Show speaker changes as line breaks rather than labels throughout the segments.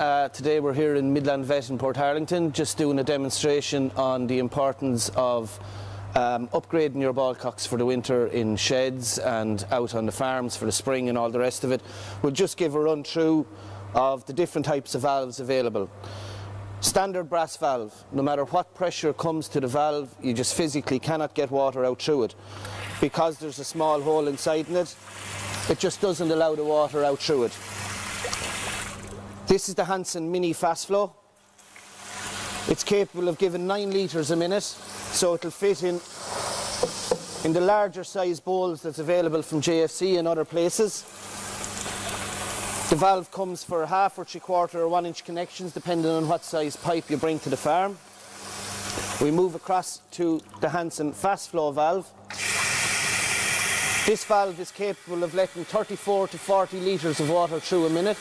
Uh, today we're here in Midland Vet in Portarlington just doing a demonstration on the importance of um, upgrading your ball cocks for the winter in sheds and out on the farms for the spring and all the rest of it. We'll just give a run through of the different types of valves available. Standard brass valve, no matter what pressure comes to the valve, you just physically cannot get water out through it. Because there's a small hole inside in it, it just doesn't allow the water out through it. This is the Hansen Mini Fast Flow. It's capable of giving 9 litres a minute, so it'll fit in in the larger size bowls that's available from JFC and other places. The valve comes for a half or three quarter or one inch connections depending on what size pipe you bring to the farm. We move across to the Hansen fast flow valve. This valve is capable of letting 34 to 40 litres of water through a minute.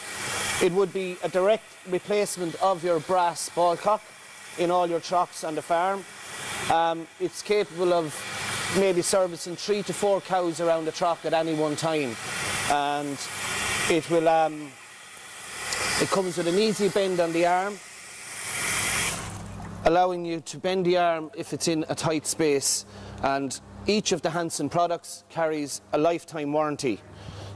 It would be a direct replacement of your brass ball cock in all your trucks on the farm. Um, it's capable of maybe servicing three to four cows around the truck at any one time. And it will, um, it comes with an easy bend on the arm, allowing you to bend the arm if it's in a tight space. And each of the Hansen products carries a lifetime warranty.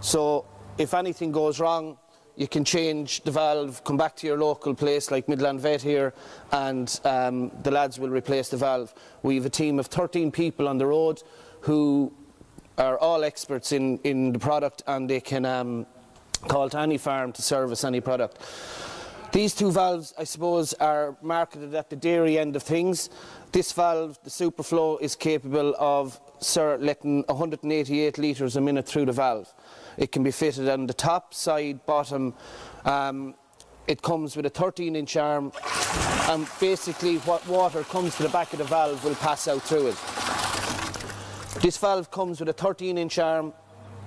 So if anything goes wrong, you can change the valve, come back to your local place like Midland Vet here, and um, the lads will replace the valve. We have a team of 13 people on the road who are all experts in, in the product and they can um, call to any farm to service any product. These two valves, I suppose, are marketed at the dairy end of things. This valve, the Superflow, is capable of sir, letting 188 litres a minute through the valve. It can be fitted on the top, side, bottom. Um, it comes with a 13 inch arm and basically what water comes to the back of the valve will pass out through it. This valve comes with a 13 inch arm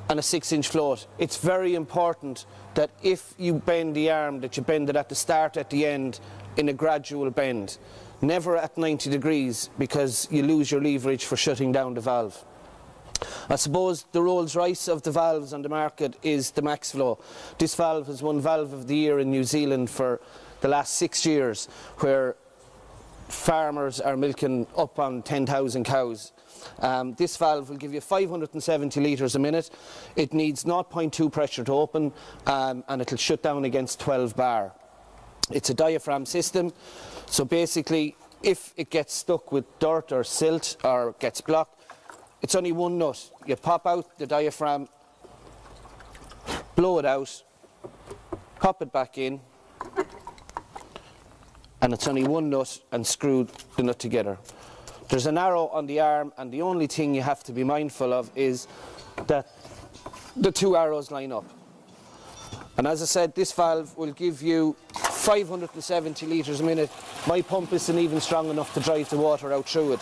and a 6 inch float. It's very important that if you bend the arm that you bend it at the start at the end in a gradual bend. Never at 90 degrees because you lose your leverage for shutting down the valve. I suppose the Rolls Royce of the valves on the market is the Max-Flo. This valve has won Valve of the Year in New Zealand for the last six years, where farmers are milking up on 10,000 cows. Um, this valve will give you 570 litres a minute. It needs 0.2 pressure to open um, and it'll shut down against 12 bar. It's a diaphragm system, so basically if it gets stuck with dirt or silt or gets blocked, it's only one nut. You pop out the diaphragm, blow it out, pop it back in, and it's only one nut and screw the nut together. There's an arrow on the arm and the only thing you have to be mindful of is that the two arrows line up. And as I said, this valve will give you 570 litres a minute. My pump isn't even strong enough to drive the water out through it.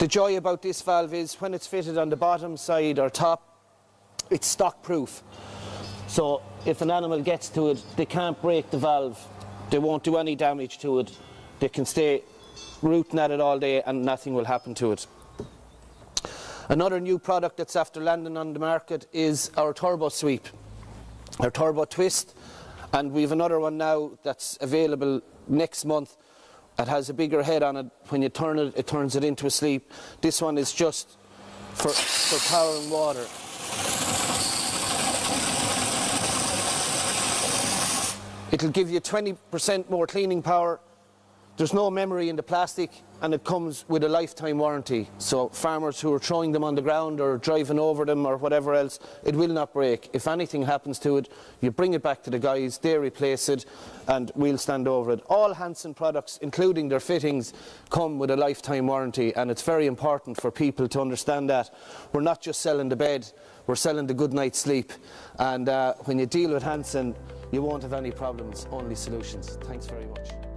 The joy about this valve is when it's fitted on the bottom side or top, it's stock proof. So if an animal gets to it, they can't break the valve. They won't do any damage to it. They can stay rooting at it all day and nothing will happen to it. Another new product that's after landing on the market is our Turbo Sweep, our Turbo Twist, and we have another one now that's available next month It has a bigger head on it. When you turn it, it turns it into a sleep. This one is just for, for power and water. It'll give you 20% more cleaning power there's no memory in the plastic and it comes with a lifetime warranty. So farmers who are throwing them on the ground or driving over them or whatever else, it will not break. If anything happens to it, you bring it back to the guys, they replace it and we'll stand over it. All Hansen products, including their fittings, come with a lifetime warranty and it's very important for people to understand that. We're not just selling the bed, we're selling the good night's sleep. And uh, when you deal with Hansen, you won't have any problems, only solutions. Thanks very much.